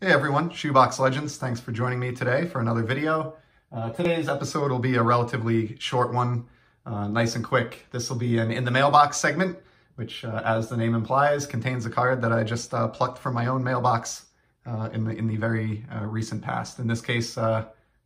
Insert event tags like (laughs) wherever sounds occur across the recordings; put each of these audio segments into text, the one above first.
Hey everyone, Shoebox Legends. Thanks for joining me today for another video. Uh, today's episode will be a relatively short one, uh, nice and quick. This will be an In the Mailbox segment, which uh, as the name implies, contains a card that I just uh, plucked from my own mailbox uh, in, the, in the very uh, recent past. In this case,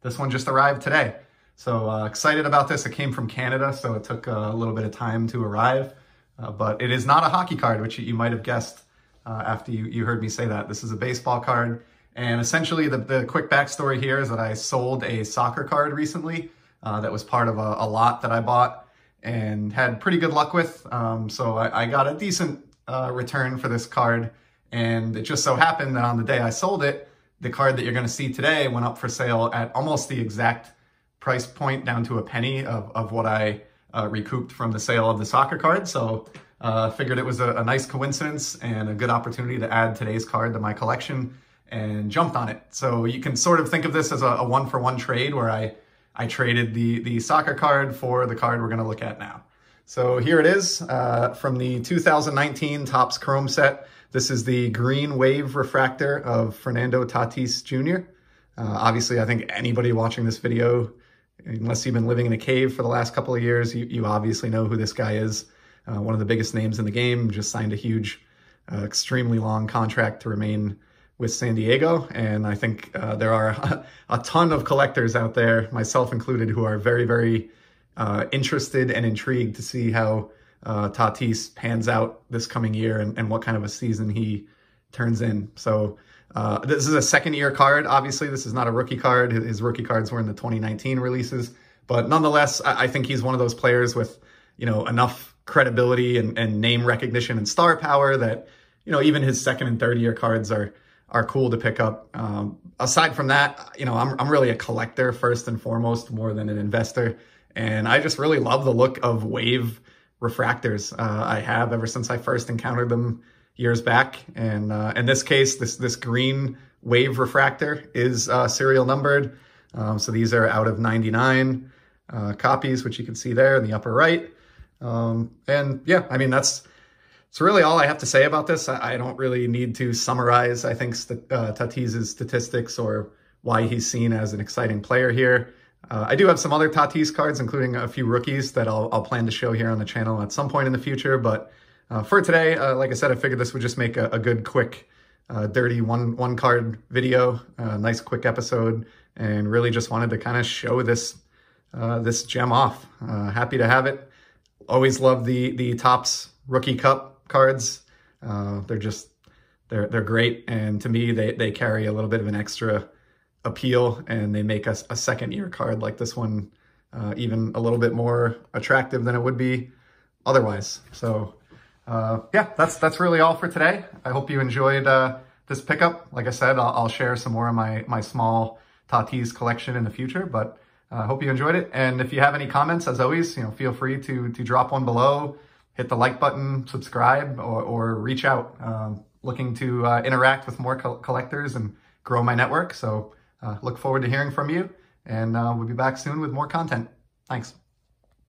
this one just arrived today. So excited about this. It came from Canada, so it took a little bit of time to arrive. but it is not a hockey card, which you might have guessed uh, after you, you heard me say that. This is a baseball card. And essentially, the, the quick backstory here is that I sold a soccer card recently uh, that was part of a, a, lot that I bought and had pretty good luck with. Um, so I, I, got a decent uh, return for this card. And it just so happened that on the day I sold it, the card that you're going to see today went up for sale at almost the exact price point down to a penny of, of what I uh, recouped from the sale of the soccer card. So uh, figured it was a, a, nice coincidence and a good opportunity to add today's card to my collection and jumped on it. So you can sort of think of this as a, one for one trade where I, I traded the, the soccer card for the card we're going to look at now. So here it is uh, from the 2019 Topps Chrome set. This is the green wave refractor of Fernando Tatis Jr. Uh, obviously, I think anybody watching this video, unless you've been living in a cave for the last couple of years, you, you obviously know who this guy is uh, one of the biggest names in the game, just signed a huge, uh, extremely long contract to remain with San Diego. And I think uh, there are a, (laughs) a, ton of collectors out there, myself included, who are very, very uh, interested and intrigued to see how uh, Tatis pans out this coming year and, and, what kind of a season he turns in. So uh, this is a second year card. Obviously, this is not a rookie card. His rookie cards were in the 2019 releases. But nonetheless, I, I think he's one of those players with, you know, enough credibility and, and name recognition and star power that, you know, even his second and third year cards are are cool to pick up. Um, aside from that, you know, I'm, I'm really a collector first and foremost more than an investor. And I just really love the look of wave refractors. Uh, I have ever since I first encountered them years back. And uh, in this case, this, this green wave refractor is uh, serial numbered. Um, so these are out of 99 uh, copies, which you can see there in the upper right. Um, and yeah, I mean, that's, it's really all I have to say about this. I, I don't really need to summarize, I think, st uh, Tatis's statistics or why he's seen as an exciting player here. Uh, I do have some other Tatis cards, including a few rookies that I'll, I'll, plan to show here on the channel at some point in the future. But uh, for today, uh, like I said, I figured this would just make a, a good, quick, uh, dirty one one card video, nice quick episode, and really just wanted to kind of show this uh, this gem off. Uh, happy to have it always love the the Topps Rookie Cup cards. Uh, they're just they're they're great, and to me, they they carry a little bit of an extra appeal, and they make us a, a second year card like this one uh, even a little bit more attractive than it would be otherwise. So uh, yeah, that's that's really all for today. I hope you enjoyed uh, this pickup. Like I said, I'll, I'll share some more of my my small Tatis collection in the future, but I uh, hope you enjoyed it. And if you have any comments, as always, you know, feel free to, to drop one below, hit the like button, subscribe, or, or reach out. Um, looking to uh, interact with more co collectors and grow my network. So uh, look forward to hearing from you. And uh, we'll be back soon with more content. Thanks.